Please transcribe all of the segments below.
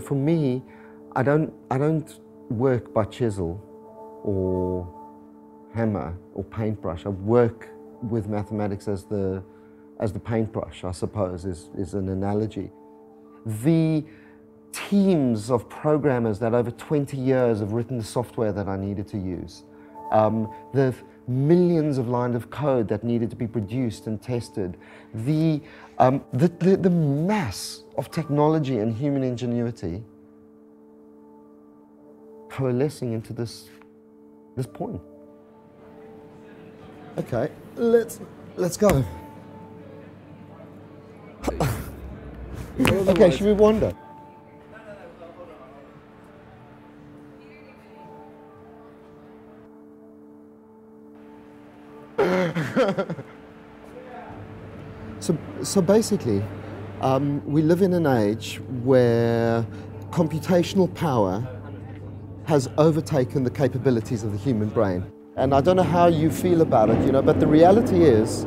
For me, I don't, I don't work by chisel or hammer or paintbrush. I work with mathematics as the, as the paintbrush, I suppose, is, is an analogy. The teams of programmers that over 20 years have written the software that I needed to use, um, the millions of lines of code that needed to be produced and tested, the, um, the, the, the mass of technology and human ingenuity coalescing into this, this point. Okay, let's, let's go. okay, should we wander? so, so basically, um, we live in an age where computational power has overtaken the capabilities of the human brain. And I don't know how you feel about it, you know, but the reality is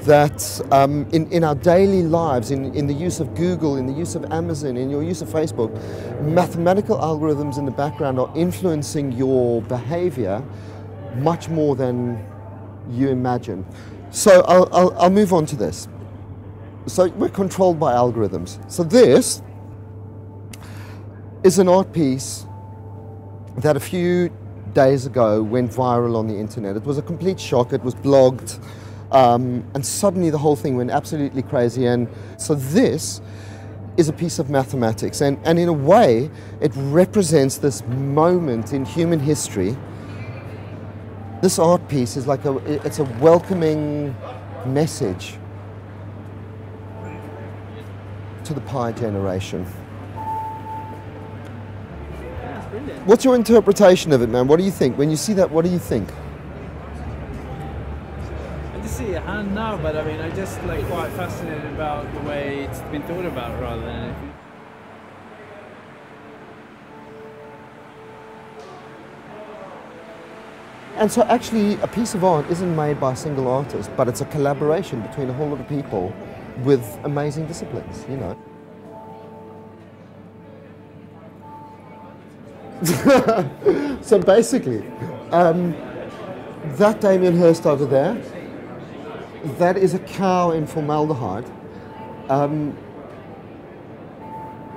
that um, in, in our daily lives, in, in the use of Google, in the use of Amazon, in your use of Facebook, mathematical algorithms in the background are influencing your behavior much more than you imagine. So I'll, I'll, I'll move on to this. So we're controlled by algorithms. So this is an art piece that a few days ago went viral on the internet. It was a complete shock. It was blogged. Um, and suddenly the whole thing went absolutely crazy. And so this is a piece of mathematics. And, and in a way, it represents this moment in human history. This art piece is like a, it's a welcoming message to the Pi generation. What's your interpretation of it, man? What do you think? When you see that, what do you think? I just see a hand now, but I mean, I just like quite fascinated about the way it's been thought about rather than anything. And so actually a piece of art isn't made by a single artist, but it's a collaboration between a whole lot of people with amazing disciplines, you know. so basically, um, that Damien Hirst over there, that is a cow in formaldehyde. Um,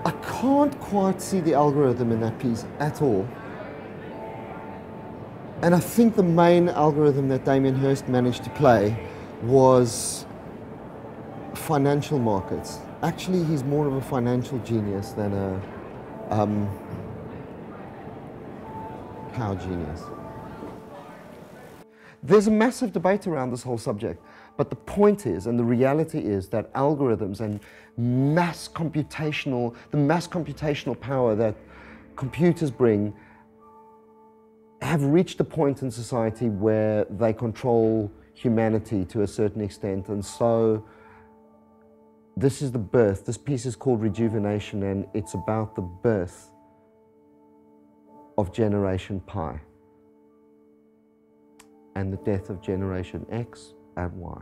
I can't quite see the algorithm in that piece at all. And I think the main algorithm that Damien Hirst managed to play was financial markets. Actually, he's more of a financial genius than a um, power genius. There's a massive debate around this whole subject, but the point is, and the reality is, that algorithms and mass computational, the mass computational power that computers bring have reached a point in society where they control humanity to a certain extent, and so this is the birth. This piece is called Rejuvenation, and it's about the birth of Generation Pi and the death of Generation X and Y.